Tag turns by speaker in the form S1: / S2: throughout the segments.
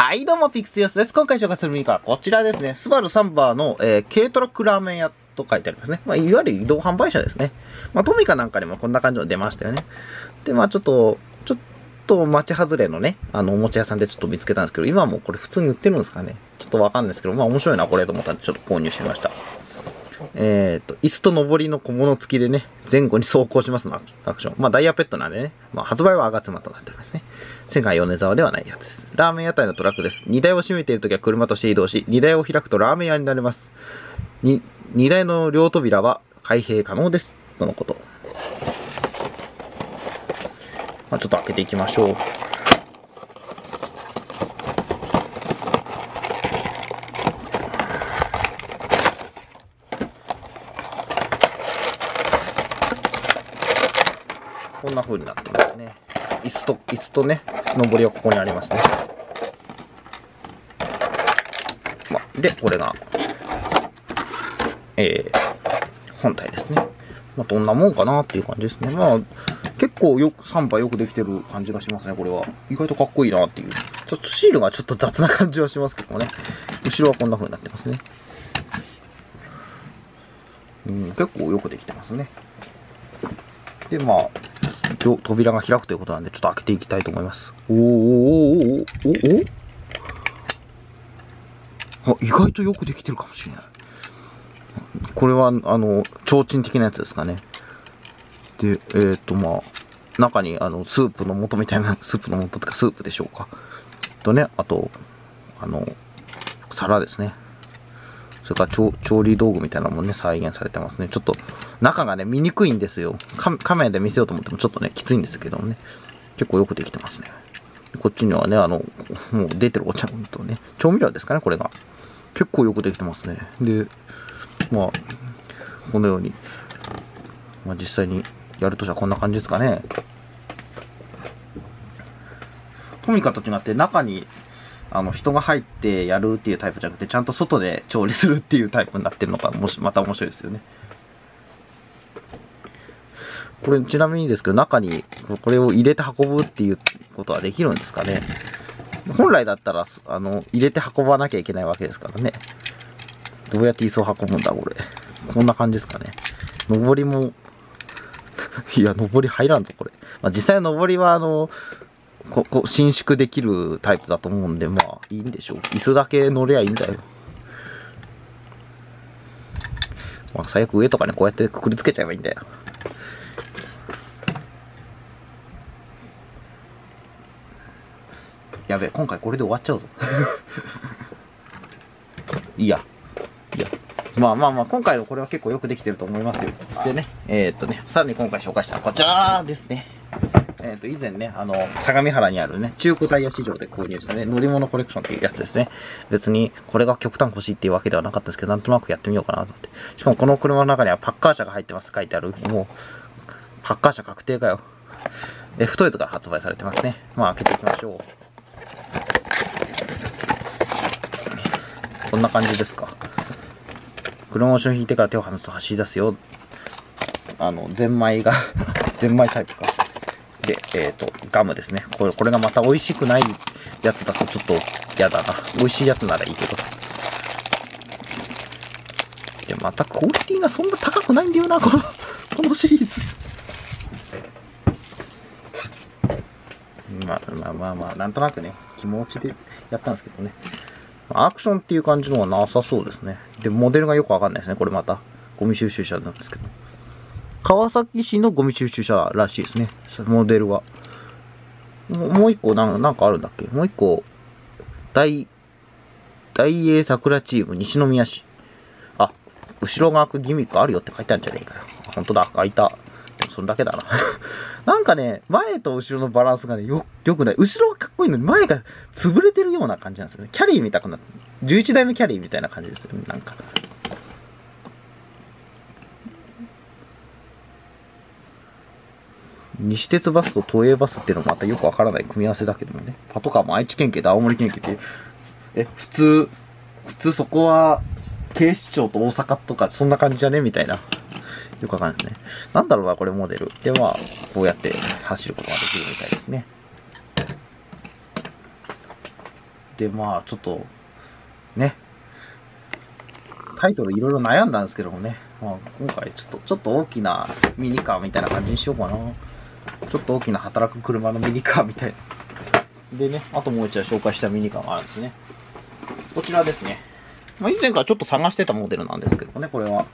S1: はい、どうも、ピクスヨスです。今回紹介するミニカーはこちらですね。スバルサンバーの、えー軽トラックラーメン屋と書いてありますね。まあ、いわゆる移動販売車ですね。まあ、トミカなんかにもこんな感じの出ましたよね。で、まあ、ちょっと、ちょっと街外れのね、あの、おもちゃ屋さんでちょっと見つけたんですけど、今もこれ普通に売ってるんですかね。ちょっとわかんないですけど、まあ、面白いな、これと思ったんで、ちょっと購入しました。えっ、と、椅子と上りの小物付きでね、前後に走行しますのアクション。まあ、ダイヤペットなんでね、まあ、発売は吾妻となっておりますね。世界米沢ではないやつです。ラーメン屋台のトラックです。荷台を閉めているときは車として移動し、荷台を開くとラーメン屋になれます。に荷台の両扉は開閉可能です。とのこと。まあ、ちょっと開けていきましょう。こんな風になってますね。椅子と、椅子とね、上りはここにありますね。ま、で、これが、えー、本体ですね。まあ、どんなもんかなっていう感じですね。まあ、結構よく、サンバよくできてる感じがしますね、これは。意外とかっこいいなっていう。ちょっとシールがちょっと雑な感じはしますけどもね。後ろはこんな風になってますね。うん、結構よくできてますね。で、まあ、扉が開くということなんで、ちょっと開けていきたいと思います。おーおーおーおおお、意外とよくできてるかもしれない。これは、あの、提灯的なやつですかね。で、えっ、と、まあ、中に、あの、スープの素みたいな、スープの素とか、スープでしょうか。とね、あと、あの、皿ですね。それから調理道具みたいなのもね、再現されてますね。ちょっと、中がね、見にくいんですよ。カメラで見せようと思ってもちょっとね、きついんですけどもね。結構よくできてますね。こっちにはね、あの、もう出てるお茶とね、調味料ですかね、これが。結構よくできてますね。で、まあ、このように、まあ実際にやるとしたらこんな感じですかね。トミカと違って中にあの人が入ってやるっていうタイプじゃなくてちゃんと外で調理するっていうタイプになってるのがもしまた面白いですよね。これちなみにですけど中にこれを入れて運ぶっていうことはできるんですかね？本来だったらあの入れて運ばなきゃいけないわけですからね。どうやって椅子を運ぶんだこれ。こんな感じですかね。上りも いや上り入らんぞこれ、まあ、実際上りはあのここ伸縮できるタイプだと思うんでまあいいんでしょう。椅子だけ乗ればいいんだよ。まあ最悪上とかねこうやってくくりつけちゃえばいいんだよ。やべえ今回これで終わっちゃうぞ。いいや。いや。まあまあまあ今回のこれは結構よくできてると思いますよ。でねえー、っとねさらに今回紹介したのはこちらですね。えっ、と、以前ね、あの、相模原にあるね、中古タイヤ市場で購入したね、乗り物コレクションっていうやつですね。別に、これが極端欲しいっていうわけではなかったんですけど、なんとなくやってみようかなと思って。しかもこの車の中にはパッカー車が入ってます書いてある。もう、パッカー車確定かよ。え、太いやつから発売されてますね。まあ、開けていきましょう。こんな感じですか。車を後ろ引いてから手を離すと走り出すよ。あの、ゼンマイが ゼンマイタイプか。で、えっ、ー、と、ガムですね。これ、これがまた美味しくないやつだとちょっと嫌だな。美味しいやつならいいけど。で、またクオリティがそんな高くないんだよな、この、このシリーズ。まあまあまあまあ、なんとなくね、気持ちでやったんですけどね。アクションっていう感じのはなさそうですね。で、モデルがよくわかんないですね。これまた。ゴミ収集車なんですけど。川崎市のゴミ収集車らしいですね。モデルは。もう一個なん、なんかあるんだっけ？もう一個、大、大英桜チーム西宮市。あ、後ろが開くギミックあるよって書いてあるんじゃねえかよ。本当だ、開いた。でもそんだけだな。なんかね、前と後ろのバランスがね、よ、よくない。後ろはかっこいいのに前が潰れてるような感じなんですよね。キャリー見たくなって、11代目キャリーみたいな感じですよね。なんか。西鉄バスと都営バスっていうのもまたよくわからない組み合わせだけどもね。パトカーも愛知県警と青森県警っていう。え、普通、普通そこは警視庁と大阪とかそんな感じじゃね？みたいな。よくわかんないですね。なんだろうな、これモデル。で、まあ、こうやって走ることができるみたいですね。で、まあ、ちょっと、ね、タイトルいろいろ悩んだんですけどもね、まあ、今回ちょっと、ちょっと大きなミニカーみたいな感じにしようかな。ちょっと大きな働く車のミニカーみたいな。でね、あともう一台紹介したミニカーがあるんですね。こちらですね。まあ、以前からちょっと探してたモデルなんですけどね、これは。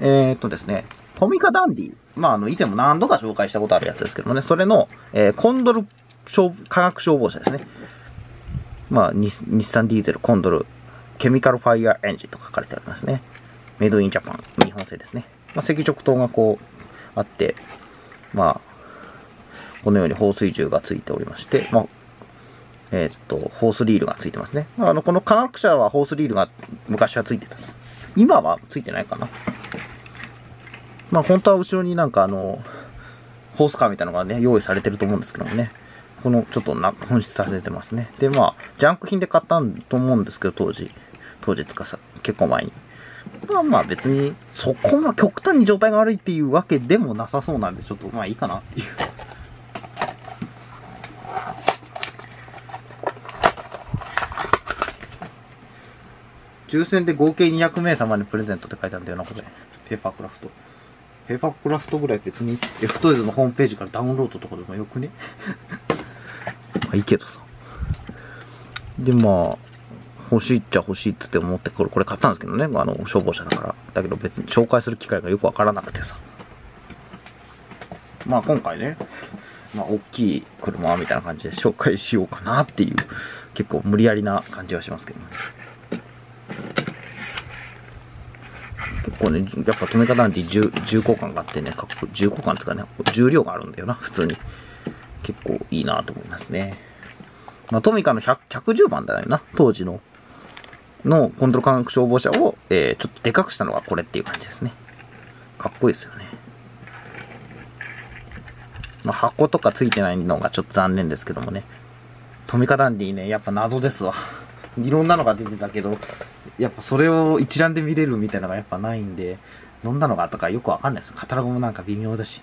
S1: えー、っとですね、トミカダンディ。まあ、あの、以前も何度か紹介したことあるやつですけどもね、それの、えー、コンドル化学消防車ですね。まあ、日産ディーゼル、コンドル、ケミカルファイアエンジンと書かれてありますね。メイドインジャパン、日本製ですね。まあ、赤直灯がこう、あって、まあ、このように放水銃がついておりまして、まあ、えー、っと、ホースリールがついてますね。あの、この科学者はホースリールが昔はついてたです。今はついてないかな。まあ、本当は後ろになんかあの、ホースカーみたいなのがね、用意されてると思うんですけどもね。この、ちょっとな、紛失されてますね。で、まあ、ジャンク品で買ったと思うんですけど、当時。当時つかさ、結構前に。まあまあ別に、そこが極端に状態が悪いっていうわけでもなさそうなんで、ちょっとまあいいかなっていう。抽選で合計200名様にプレゼントって書いてあるんだよな、これ。ペーパークラフト。ペーパークラフトぐらい別に F トイズのホームページからダウンロードとかでもよくね？まあいいけどさ。で、まあ、欲しいっちゃ欲しいって思ってこれ、これ買ったんですけどね。あの、消防車だから。だけど別に紹介する機会がよくわからなくてさ。まあ今回ね、まあ大きい車みたいな感じで紹介しようかなっていう、結構無理やりな感じはしますけどね。結構ね、やっぱ止め方なんて重重厚感があってね、かっこ重厚感ですかね、重量があるんだよな、普通に。結構いいなと思いますね。まあ、トミカの110番だよな、当時の。のコントロール科学消防車を、えー、ちょっとでかくしたのがこれっていう感じですね。かっこいいですよね。まあ、箱とかついてないのがちょっと残念ですけどもね。トミカダンディね、やっぱ謎ですわ。いろんなのが出てたけど、やっぱそれを一覧で見れるみたいなのがやっぱないんで、どんなのがあったかよくわかんないですよ。カタログもなんか微妙だし。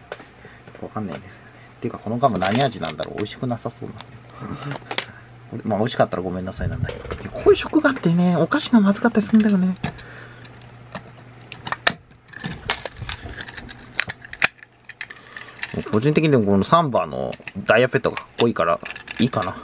S1: わかんないですよね。っていうか、このガム何味なんだろう美味しくなさそうな。まあ、美味しかったらごめんなさいなんだけど。こういう食玩ってね、お菓子がまずかったりするんだよね。個人的にこのサンバーのダイヤペットがかっこいいから、いいかな。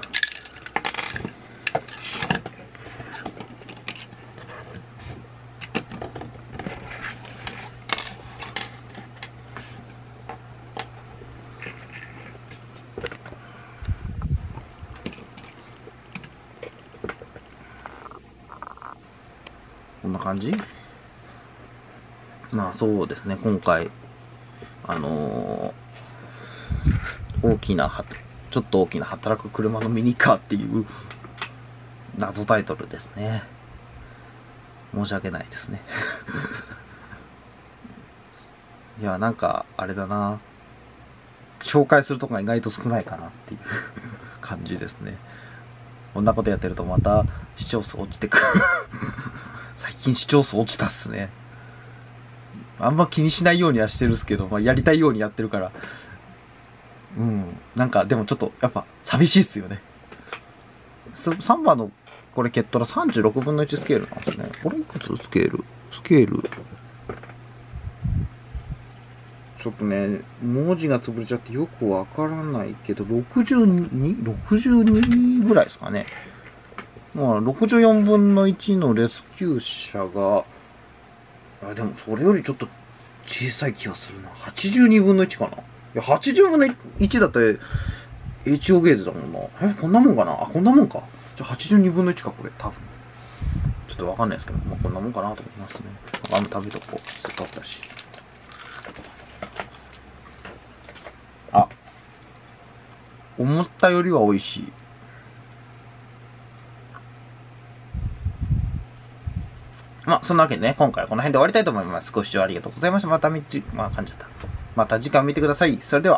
S1: な感じ？まあそうですね、今回、あのー、大きな、ちょっと大きな働く車のミニカーっていう謎タイトルですね。申し訳ないですね。いや、なんか、あれだな。紹介するとこが意外と少ないかなっていう 感じですね。こんなことやってるとまた視聴数落ちてくる最近視聴数落ちたっすね。あんま気にしないようにはしてるっすけど、まあ、やりたいようにやってるから、うん、なんかでもちょっとやっぱ寂しいっすよね。3番のこれケットラ36分の1スケールなんですね。これいくつスケール？スケール。ちょっとね、文字が潰れちゃってよくわからないけど、62?62 ぐらいですかね。まあ、64分の1のレスキュー車が、あ、でもそれよりちょっと小さい気がするな。82分の1かな。いや、80分の1だったら HO ゲージだもんな。え、こんなもんかな？あ、こんなもんか。じゃあ82分の1か、これ、多分。ちょっとわかんないですけど、まあ、こんなもんかなと思いますね。あんま食べとこう。せっかくだし。あ、思ったよりは美味しい。まあ、そんなわけでね、今回はこの辺で終わりたいと思います。ご視聴ありがとうございました。またみち、まあ、噛んじゃった。また次回見てください。それでは。